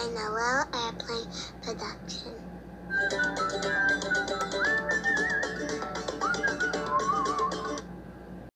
Benowell Airplane Production.